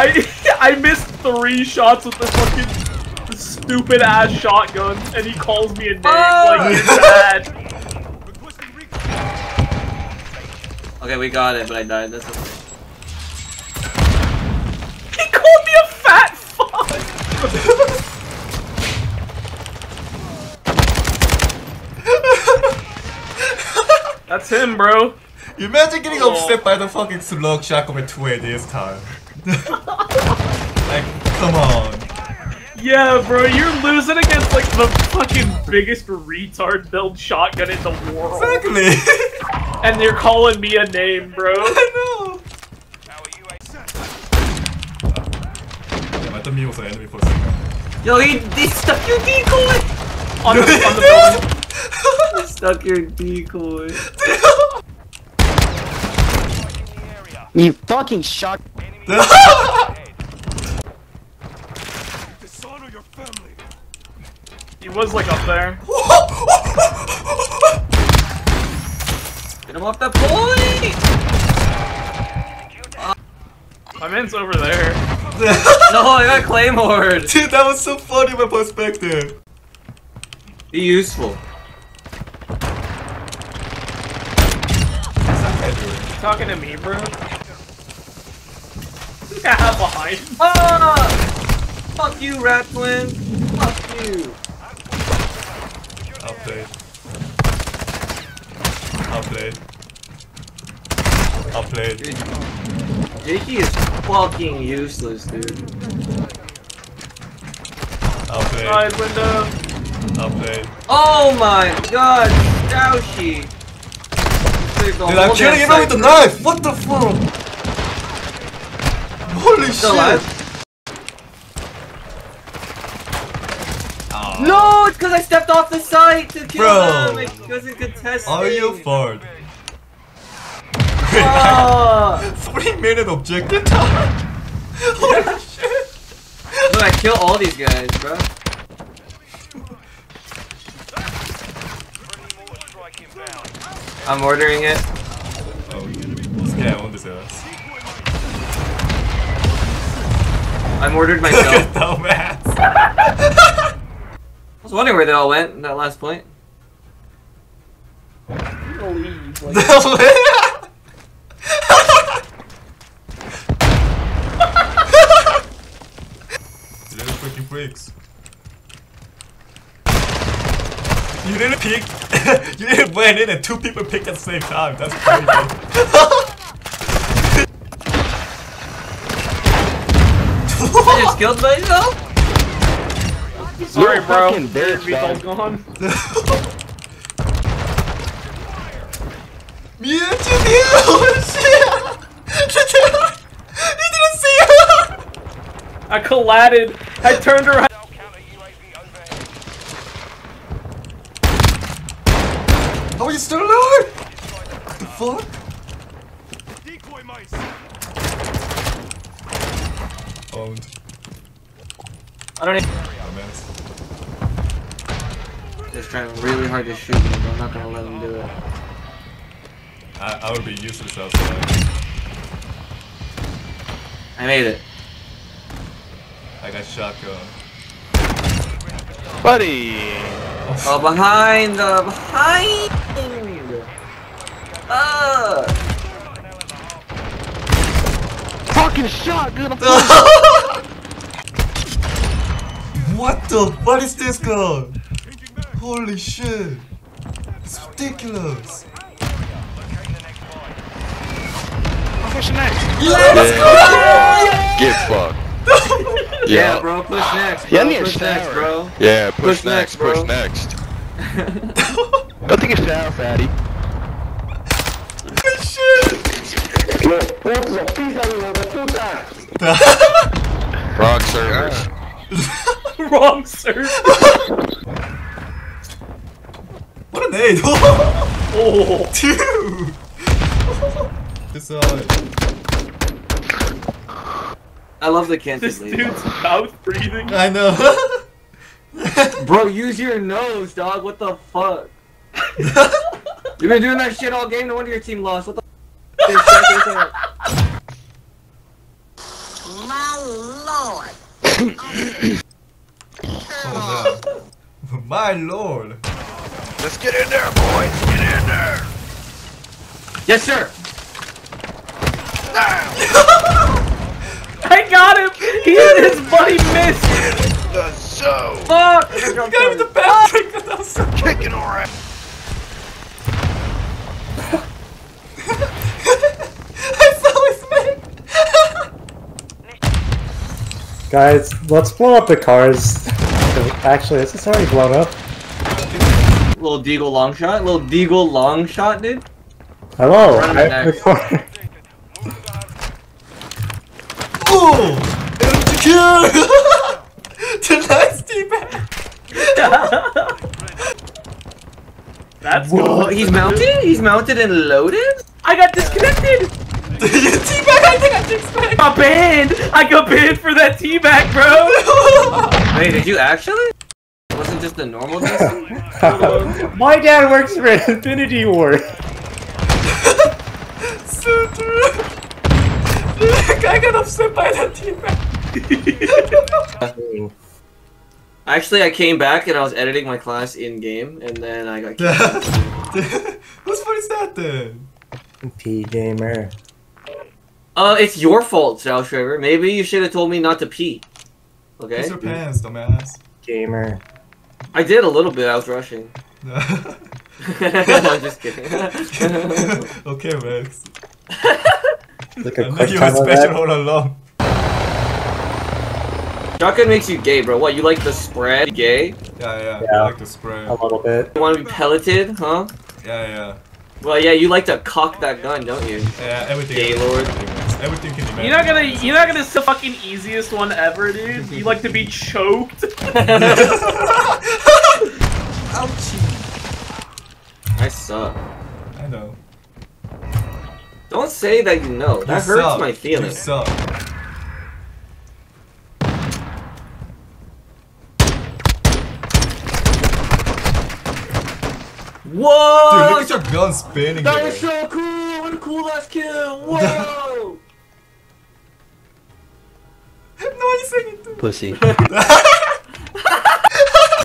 I I missed three shots with the fucking stupid ass shotgun, and he calls me a name ah! like it's bad. Okay, we got it, but I died. That's okay. He called me a fat fuck. That's him, bro. You imagine getting Oh. upset by the fucking slug shotgun with 2 this time. like, come on. Yeah, bro, you're losing against like the fucking biggest retard build shotgun in the world, Exactly. and they're calling me a name, bro. I know. Damn, I thought me was an enemy for a second. Yo, he, he stuck your decoy! On the, on the building. He stuck your decoy. You fucking shot. He was like up there. Get him off that point! My man's over there. No, I got Claymore! Dude, that was so funny my perspective. Be useful. Talking to me, bro. Yeah, behind. Ah! Fuck you, Rat Twin! Fuck you! I'll play. I'll play. I'll play. Dude, Jakey is fucking useless, dude. I'll play. Side window. I'll play. Oh my god, Stouchy! Dude, I'm killing everyone with the knife! What the fuck? Holy shit! alive? Aw. No, it's because I stepped off the site to kill Bro. them. It wasn't contesting. Are you fart? Ah. Three minute objective time? Holy shit! Look, I kill all these guys, bro. I'm ordering it. Oh, this guy owned his ass. I'm ordered Look myself. at dumbass! I was wondering where they all went in that last point. Leave. Like, Little freaks. You didn't pick. you didn't went in and two people picked at the same time. That's crazy. I just killed myself? sorry, You're bro. fucking Your bitch, man. VTOL's gone. Mew to Mew! Shit! You didn't see it! I collided. I turned around. How are you still alive? The fuck? Owned. I don't even. Dumbass. Just trying really hard to shoot me, but I'm not gonna let him do it. I, I would be useless outside. I made it. I got shotgun. Buddy! Oh, behind the behind. Ah! Fucking shotgun! what the? What is this gun? Holy shit! It's ridiculous. Push next! Let's Get fucked. Yeah, bro, push next. Bro. Yeah, I need a push next, shower. bro. Yeah, Push push, next, next, bro. push next. Go take a shower, fatty. Good shit! Wrong servers. Wrong, sir. what an aid! Oh. Dude! This uh, I love the canted This lead. dude's mouth breathing. I know. Bro, use your nose, dog. What the fuck? You've been doing that shit all game. No wonder your team lost. What the? f- Oh, no. My lord. Let's get in there, boys. Get in there. Yes, sir. I got him! He and his buddy missed! The so Fuck. You got him the best trick that was so kicking our ass. I saw his. Guys, let's blow up the cars. Actually, this is already blown up. Little Deagle long shot. Little Deagle long shot, dude. Hello, Run him I back. record. Ooh! The nice teabag! That's good. he's mounted? He's mounted and loaded? I got disconnected! Your teabag, I think I just I got banned! I got banned for that teabag, bro! Wait, did you actually? It wasn't just the normal disc? My dad works for Infinity Ward. so true. I got upset by that teabag. Actually, I came back and I was editing my class in game, and then I got. Whose fault is that then? P gamer. Uh, it's your fault, Sal Shriver. Maybe you should have told me not to pee. Okay? Kiss your pants, dumbass. Gamer. I did a little bit. I was rushing. I'm just kidding. okay, Max. Like I a know quick you were special that. all along. Shotgun makes you gay, bro. What? You like the spread? Gay? Yeah, yeah. Yeah. I like the spray. A little bit. You want to be pelleted, huh? Yeah, yeah. Well, yeah. You like to cock that gun, don't you? Yeah, everything. Gaylord. Everything, Max. Everything can imagine. You're not gonna, you're not gonna say fucking easiest one ever, dude. You like to be choked. Ouchie. I suck. I know. Don't say that you know. That You hurts suck. my You feelings. suck. Dude, Whoa! look at your gun spinning. that was so cool! What a cool ass kill! Whoa! no, he's saying it too. Pussy.